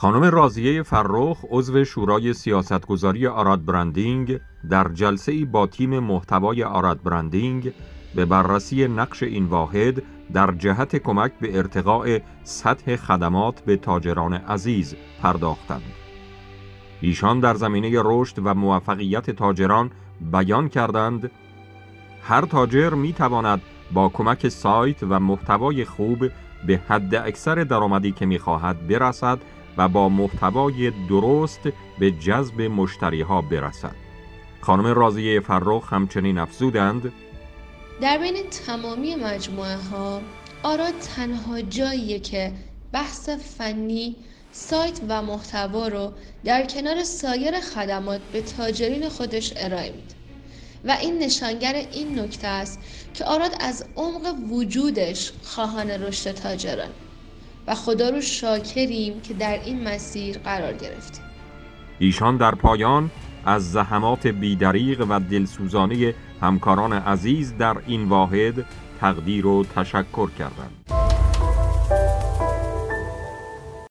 خانم رازیه فرخ عضو شورای سیاستگذاری آراد برندینگ در جلسه با تیم محتوای آراد برندینگ به بررسی نقش این واحد در جهت کمک به ارتقاء سطح خدمات به تاجران عزیز پرداختند. ایشان در زمینه رشد و موفقیت تاجران بیان کردند هر تاجر می تواند با کمک سایت و محتوای خوب به حد اکثر درآمدی که می خواهد برسد و با محتوای درست به جذب مشتری ها برسد. خانم رازیه فرخ همچنین افزودند در بین تمامی مجموعه ها آراد تنها جاییه که بحث فنی سایت و محتوا رو در کنار سایر خدمات به تاجرین خودش ارائه میده و این نشانگر این نکته است که آراد از عمق وجودش خواهان رشد تاجران و خدا رو شاکریم که در این مسیر قرار گرفتیم. ایشان در پایان از زحمات بیدریق و دلسوزانه همکاران عزیز در این واحد تقدیر و تشکر کردند.